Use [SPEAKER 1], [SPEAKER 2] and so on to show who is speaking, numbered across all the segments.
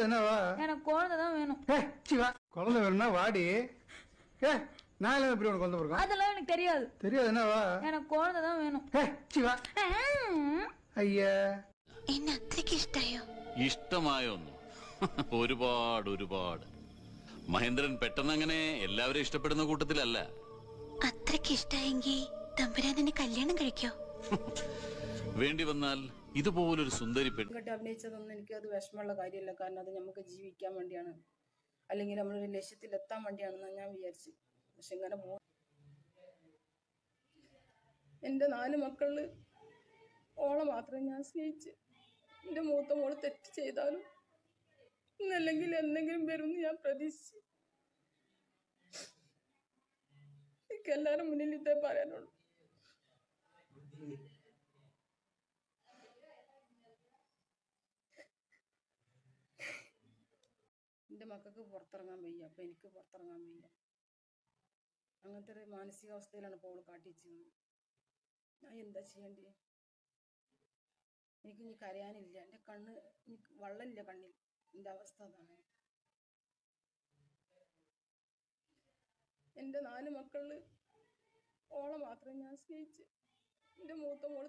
[SPEAKER 1] என்னவா
[SPEAKER 2] எனக்கு குழந்தை தான் வேணும்
[SPEAKER 1] ஏ சிவா குழந்தை வேணும்னா வாடி ஏ நான் எப்படி உனக்கு குழந்தை பிறக்கும்
[SPEAKER 2] அதெல்லாம் எனக்கு தெரியாது
[SPEAKER 1] தெரியாது என்னவா
[SPEAKER 2] எனக்கு குழந்தை தான் வேணும்
[SPEAKER 1] ഏ ചിവ അയ്യേ
[SPEAKER 3] എന്നെ അത്രയ്ക്ക് ഇഷ്ടായോ
[SPEAKER 4] ഇഷ്ടമായൊന്നു ഒരുപാട് ഒരുപാട് മഹേന്ദ്രൻ പെട്ടെന്ന് അങ്ങനെ എല്ലാവരും ഇഷ്ടപ്പെടുന്ന കൂട്ടത്തിലല്ല
[SPEAKER 3] അത്രയ്ക്ക് ഇഷ്ടായെങ്കിൽ തമ്പുരാൻ എന്നെ കല്യാണം കഴിക്കോ
[SPEAKER 4] വേണ്ടി വന്നാൽ ഇതുപോലൊരു സുന്ദരി പെണ്ണ്
[SPEAKER 5] കെട്ടി അഭിനയിച്ചതൊന്നും എനിക്ക് അത് വിഷമമുള്ള കാര്യമല്ല. കാരണം അത് നമുക്ക് ജീവിക്കാൻ വേണ്ടിയാണ്. അല്ലെങ്കിൽ നമ്മളൊരു ലക്ഷ്യത്തിൽ എത്താൻ വേണ്ടിയാണെന്നാണ് ഞാൻ വിചാരിച്ചു. പക്ഷെ ഇങ്ങനെ പോ നാല് മക്കളിൽ ഓളെ മാത്രം ഞാൻ സ്നേഹിച്ച് എന്റെ മൂത്ത മോൾ തെറ്റ് ചെയ്താലും ഇന്നല്ലെങ്കിൽ എന്തെങ്കിലും വരുമെന്ന് ഞാൻ പ്രതീക്ഷിച്ചു. എനിക്ക് എല്ലാവരും മുന്നിൽ ഇതേ പറയാനുള്ളൂ. എന്റെ മക്കൾക്ക് പുറത്തിറങ്ങാൻ വയ്യ. അപ്പം എനിക്ക് പുറത്തിറങ്ങാൻ വയ്യ. അങ്ങനത്തെ ഒരു മാനസികാവസ്ഥയിലാണ് ഇപ്പോൾ അവൾ കാട്ടിച്ചത് ഞാൻ എന്താ ചെയ്യേണ്ടി? എനിക്ക് ഇനി കരയാനില്ല. എന്റെ കണ്ണ് എനിക്ക് വെള്ളമില്ല കണ്ണിൽ. എന്റെ അവസ്ഥ അതാണ്. എന്റെ നാല് മക്കളിൽ ഓളെ മാത്രം ഞാൻ സ്നേഹിച്ച് എന്റെ മൂത്ത മോൾ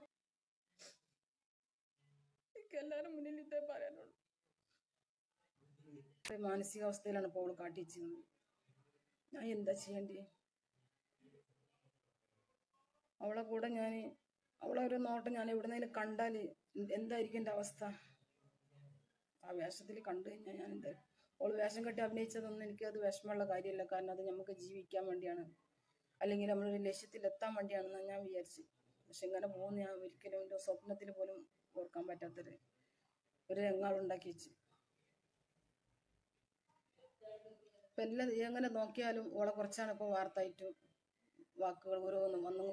[SPEAKER 5] എനിക്ക് എല്ലാവരും മുന്നിൽ ഇതേ പറയാനുള്ളൂ. മാനസികാവസ്ഥയിലാണ് ഇപ്പോൾ അവൾ കാട്ടിച്ചത് ഞാൻ എന്താ ചെയ്യേണ്ടി? അവളെ കൂടെ ഞാൻ അവളെ ഒരു നോട്ടം ഞാൻ എവിടുന്നേലും കണ്ടാൽ എന്തായിരിക്കും എന്റെ അവസ്ഥ? ആ വേഷത്തിൽ കണ്ടു കഴിഞ്ഞാൽ ഞാൻ എന്താ അവൾ വേഷം കെട്ടി അഭിനയിച്ചതൊന്നും എനിക്ക് അത് വിഷമമുള്ള കാര്യമല്ല. കാരണം അത് നമുക്ക് ജീവിക്കാൻ വേണ്ടിയാണ്. അല്ലെങ്കിൽ നമ്മളൊരു ലക്ഷ്യത്തിൽ എത്താൻ വേണ്ടിയാണെന്ന് ഞാൻ വിചാരിച്ചു. പക്ഷെ ഇങ്ങനെ പോകുന്ന ഞാൻ ഒരിക്കലും എന്റെ സ്വപ്നത്തിൽ പോലും ഓർക്കാൻ പറ്റാത്തൊരു ഒരു രംഗാളുണ്ടാക്കി വെച്ച്. ഇപ്പം എല്ലാം എങ്ങനെ നോക്കിയാലും ഓളെ കുറച്ചാണ് ഇപ്പോൾ വാർത്തയായിട്ട് വാക്കുകൾ ഓരോന്നും വന്നു